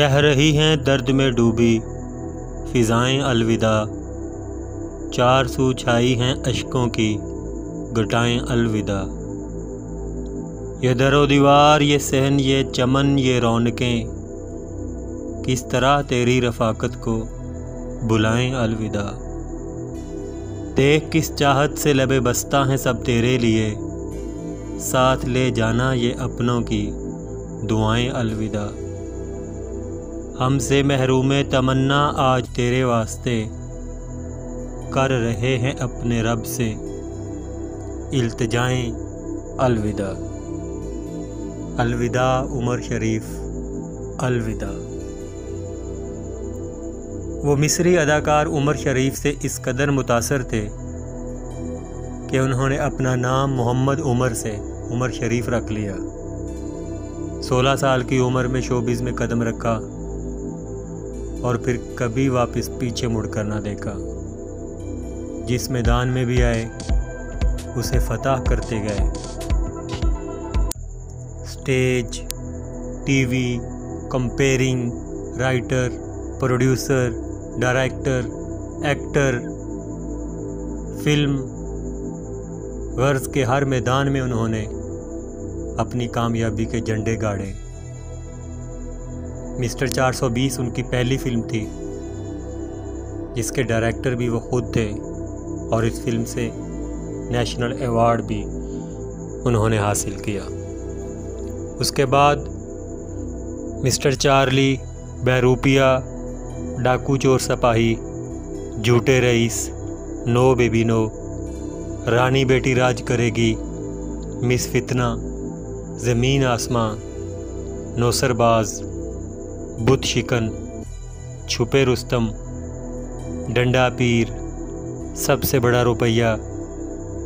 कह रही हैं, दर्द में डूबी। फिज़ाएँ अलविदा। चार सू छाई हैं अशकों की, घटाएँ अलविदा। ये दरो दीवार, ये सहन, ये चमन, ये रौनकें, किस तरह तेरी रफाकत को बुलाएँ अलविदा। देख किस चाहत से लबे बसता हैं सब तेरे लिए, साथ ले जाना ये अपनों की दुआएँ अलविदा। हमसे महरूम तमन्ना आज तेरे वास्ते। कर रहे हैं अपने रब से। इल्तजाएँ। अलविदा। अलविदा उमर शरीफ। अलविदा। वो मिस्री अदाकार उमर शरीफ से इस कदर मुतासर थे कि उन्होंने अपना नाम मोहम्मद उमर से उमर शरीफ रख लिया। सोलह साल की उम्र में शोबिज़ में कदम रखा। और फिर कभी वापस पीछे मुड़कर ना देखा। जिस मैदान में भी आए, उसे फतह करते गए। Stage, TV, compering, writer, producer, director, actor, film गर्ज के हर मैदान में उन्होंने अपनी कामयाबी के झंडे गाड़े। मिस्टर 420 उनकी पहली फ़िल्म थी, जिसके डायरेक्टर भी वो खुद थे, और इस फ़िल्म से नेशनल अवार्ड भी उन्होंने हासिल किया। उसके बाद मिस्टर चार्ली, बैरूपिया, डाकू चोर सपाही, झूठे रईस, नो बेबी नो, रानी बेटी राज करेगी, मिस फितना, ज़मीन आसमां, नौसरबाज़ बुत शिकन छुपे रुस्तम, डंडा पीर, सबसे बड़ा रुपया,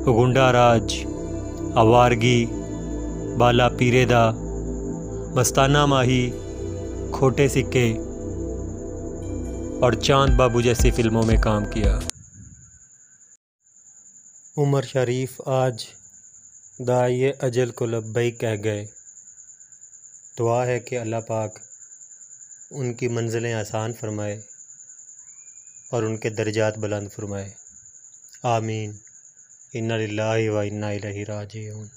गुंडा राज आवारगी बाला पीरेदा, मस्ताना माही, खोटे सिक्के और चाँद बाबू जैसी फ़िल्मों में काम किया। उमर शरीफ आज दाए अजल को लब्बई कह गए। दुआ है कि अल्लाह पाक उनकी मंजिलें आसान फरमाए और उनके दर्जात बुलंद फरमाए। आमीन। इन्ना व इन्ना राजिऊन।